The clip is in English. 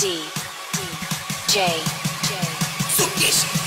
D. D. J. J. Sukish.